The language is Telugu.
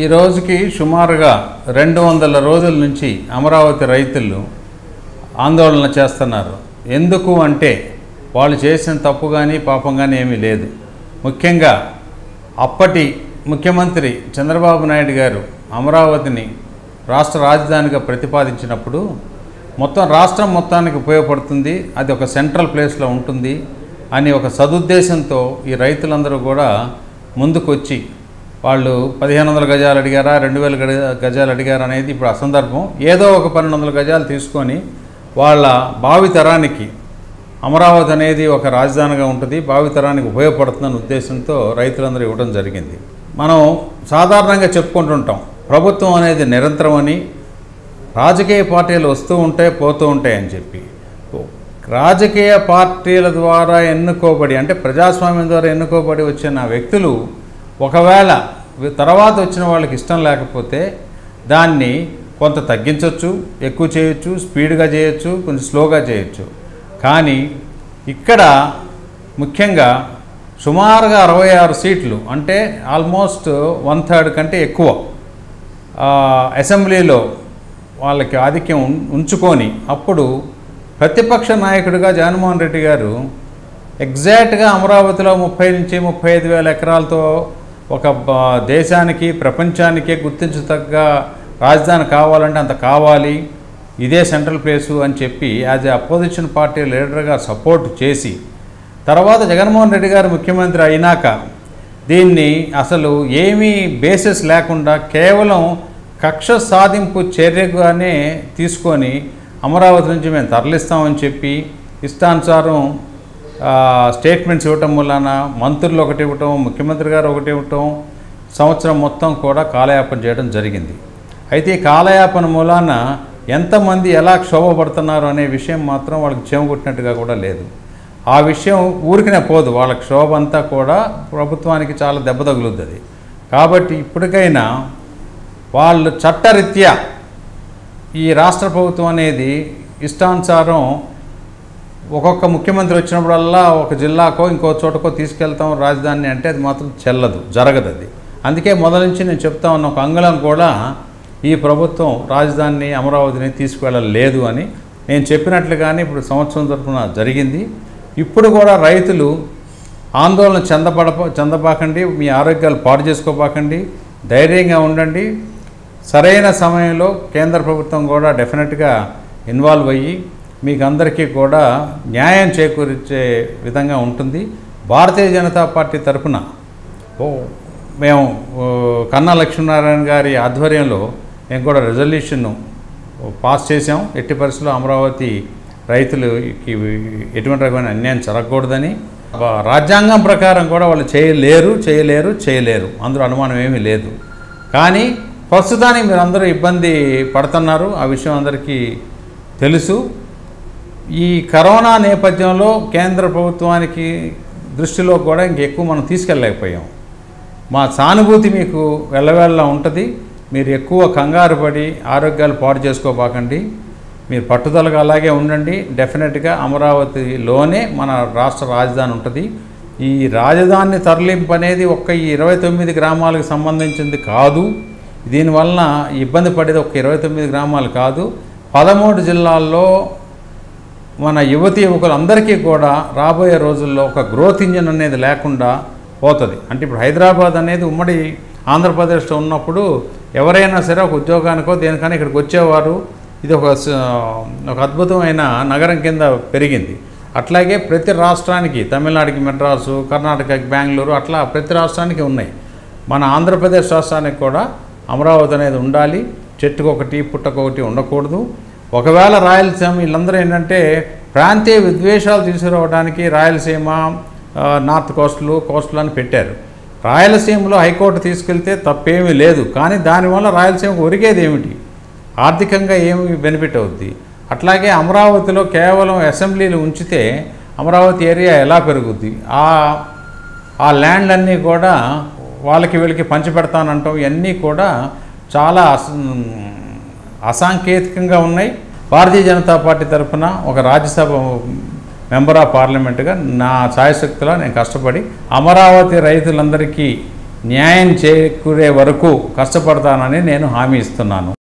ఈ రోజుకి సుమారుగా రెండు వందల రోజుల నుంచి అమరావతి రైతులు ఆందోళన చేస్తున్నారు. ఎందుకు అంటే వాళ్ళు చేసిన తప్పు కానీ పాపం కానీ ఏమీ లేదు. ముఖ్యంగా అప్పటి ముఖ్యమంత్రి చంద్రబాబు నాయుడు గారు అమరావతిని రాష్ట్ర రాజధానిగా ప్రతిపాదించినప్పుడు మొత్తం రాష్ట్రం మొత్తానికి ఉపయోగపడుతుంది అది ఒక సెంట్రల్ ప్లేస్లో ఉంటుంది అని ఒక సదుద్దేశంతో ఈ రైతులందరూ కూడా ముందుకొచ్చి వాళ్ళు పదిహేను వందల గజాలు అడిగారా రెండు వేల గజ- గజాలు అడిగారా అనేది ఇప్పుడు అసందర్భం ఏదో ఒక పన్నెండు వందల గజాలు తీసుకొని వాళ్ళ భావితరానికి అమరావతి అనేది ఒక రాజధానిగా ఉంటుంది. భావితరానికి ఉపయోగపడుతుందనే ఉద్దేశంతో రైతులందరూ ఇవ్వడం జరిగింది. మనం సాధారణంగా చెప్పుకుంటుంటాం ప్రభుత్వం అనేది నిరంతరం అని రాజకీయ పార్టీలు వస్తూ ఉంటాయి పోతూ ఉంటాయి అని చెప్పి. రాజకీయ పార్టీల ద్వారా ఎన్నుకోబడి అంటే ప్రజాస్వామ్యం ద్వారా ఎన్నుకోబడి వచ్చిన వ్యక్తులు ఒకవేళ తర్వాత వచ్చిన వాళ్ళకి ఇష్టం లేకపోతే దాన్ని కొంత తగ్గించవచ్చు ఎక్కువ చేయొచ్చు స్పీడ్గా చేయొచ్చు కొంచెం స్లోగా చేయొచ్చు. కానీ ఇక్కడ ముఖ్యంగా సుమారుగా అరవై ఆరు సీట్లు అంటే ఆల్మోస్ట్ వన్ థర్డ్ కంటే ఎక్కువ అసెంబ్లీలో వాళ్ళకి ఆధిక్యం ఉంచుకొని అప్పుడు ప్రతిపక్ష నాయకుడిగా జగన్మోహన్ రెడ్డి గారు ఎగ్జాక్ట్గా అమరావతిలో ముప్పై నుంచి ముప్పై ఐదు వేల ఎకరాలతో ఒక దేశానికి ప్రపంచానికే గుర్తించదగ్గ రాజధాని కావాలంటే అంత కావాలి. ఇదే సెంట్రల్ ప్లేసు అని చెప్పి యాజ్ ఏ అపోజిషన్ పార్టీ లీడర్గా సపోర్ట్ చేసి తర్వాత జగన్మోహన్ రెడ్డి గారు ముఖ్యమంత్రి అయినాక దీన్ని అసలు ఏమీ బేసిస్ లేకుండా కేవలం కక్ష సాధింపు చర్యగానే తీసుకొని అమరావతి నుంచి మేము తరలిస్తామని చెప్పి ఇష్టానుసారం స్టేట్మెంట్స్ ఇవ్వటం వలన మంత్రులు ఒకటి ఇవ్వటం ముఖ్యమంత్రి గారు ఒకటి ఇవ్వటం సంవత్సరం మొత్తం కూడా కాలయాపన చేయడం జరిగింది. అయితే ఈ కాలయాపన మూలాన ఎంతమంది ఎలా క్షోభపడుతున్నారు అనే విషయం మాత్రం వాళ్ళకి చెమగొట్టినట్టుగా కూడా లేదు. ఆ విషయం ఊరికినే పోదు వాళ్ళ క్షోభ అంతా కూడా ప్రభుత్వానికి చాలా దెబ్బ తగులుద్ది అది. కాబట్టి ఇప్పటికైనా వాళ్ళు చట్టరీత్యా ఈ రాష్ట్ర ప్రభుత్వం అనేది ఇష్టానుసారం ఒక్కొక్క ముఖ్యమంత్రి వచ్చినప్పుడల్లా ఒక జిల్లాకో ఇంకో చోటకో తీసుకెళ్తాం రాజధాని అంటే అది మాత్రం చెల్లదు జరగదు అది. అందుకే మొదల నుంచి నేను చెప్తా ఉన్న ఒక అంగుళం కూడా ఈ ప్రభుత్వం రాజధానిని అమరావతిని తీసుకువెళ్ళలేదు అని నేను చెప్పినట్లుగానే ఇప్పుడు సంవత్సరం తరఫున జరిగింది. ఇప్పుడు కూడా రైతులు ఆందోళన చెందపడ చెందపాకండి మీ ఆరోగ్యాలు పాడు చేసుకోపాకండి ధైర్యంగా ఉండండి. సరైన సమయంలో కేంద్ర ప్రభుత్వం కూడా డెఫినెట్గా ఇన్వాల్వ్ అయ్యి మీకు అందరికీ కూడా న్యాయం చేకూర్చే విధంగా ఉంటుంది. భారతీయ జనతా పార్టీ తరఫున మేము కన్నా లక్ష్మీనారాయణ గారి ఆధ్వర్యంలో మేము కూడా రెజల్యూషన్ను పాస్ చేసాం ఎట్టి పరిస్థితుల్లో అమరావతి రైతులకి ఎటువంటి రకమైన అన్యాయం జరగకూడదని. రాజ్యాంగం ప్రకారం కూడా వాళ్ళు చేయలేరు చేయలేరు చేయలేరు. అందులో అనుమానం ఏమీ లేదు. కానీ ప్రస్తుతానికి మీరు అందరూ ఇబ్బంది పడుతున్నారు. ఆ విషయం అందరికీ తెలుసు. ఈ కరోనా నేపథ్యంలో కేంద్ర ప్రభుత్వానికి దృష్టిలో కూడా ఇంకెక్కువ మనం తీసుకెళ్ళలేకపోయాం. మా సానుభూతి మీకు వెళ్ళవేళ్ళ ఉంటుంది. మీరు ఎక్కువ కంగారు పడి ఆరోగ్యాలు పాడు చేసుకోబాకండి. మీరు పట్టుదలగా అలాగే ఉండండి. డెఫినెట్గా అమరావతిలోనే మన రాష్ట్ర రాజధాని ఉంటుంది. ఈ రాజధాని తరలింపు అనేది ఒక్క ఈ ఇరవై తొమ్మిది గ్రామాలకు సంబంధించింది కాదు. దీనివలన ఇబ్బంది పడేది ఒక ఇరవై తొమ్మిది గ్రామాలు కాదు. పదమూడు జిల్లాల్లో మన యువతి యువకులందరికీ కూడా రాబోయే రోజుల్లో ఒక గ్రోత్ ఇంజిన్ అనేది లేకుండా పోతుంది. అంటే ఇప్పుడు హైదరాబాద్ అనేది ఉమ్మడి ఆంధ్రప్రదేశ్లో ఉన్నప్పుడు ఎవరైనా సరే ఒక ఉద్యోగానికో దేనికైనా ఇక్కడికి వచ్చేవారు. ఇది ఒక ఒక అద్భుతమైన నగరం కింద పెరిగింది. అట్లాగే ప్రతి రాష్ట్రానికి తమిళనాడుకి మెడ్రాసు కర్ణాటకకి బెంగళూరు అట్లా ప్రతి రాష్ట్రానికి ఉన్నాయి. మన ఆంధ్రప్రదేశ్ రాష్ట్రానికి కూడా అమరావతి అనేది ఉండాలి. చెట్టుకొకటి పుట్టకొకటి ఉండకూడదు. ఒకవేళ రాయలసీమ వీళ్ళందరూ ఏంటంటే ప్రాంతీయ విద్వేషాలు తీసుకురావడానికి రాయలసీమ నార్త్ కోస్ట్లు కోస్టులు అని పెట్టారు. రాయలసీమలో హైకోర్టు తీసుకెళ్తే తప్పేమీ లేదు. కానీ దానివల్ల రాయలసీమకు ఒరిగేది ఏమిటి? ఆర్థికంగా ఏమి బెనిఫిట్ అవుద్ది? అట్లాగే అమరావతిలో కేవలం అసెంబ్లీలు ఉంచితే అమరావతి ఏరియా ఎలా పెరుగుద్ది? ఆ ఆ ల్యాండ్లన్నీ కూడా వాళ్ళకి వీళ్ళకి పంచిపెడతానంటాం ఇవన్నీ కూడా చాలా అస- అసాంకేతికంగా ఉన్నాయి. భారతీయ జనతా పార్టీ తరఫున ఒక రాజ్యసభ మెంబర్ ఆఫ్ పార్లమెంటుగా నా ఛాయశక్తిలో నేను కష్టపడి అమరావతి రైతులందరికీ న్యాయం చేకూరే వరకు కష్టపడతానని నేను హామీ ఇస్తున్నాను.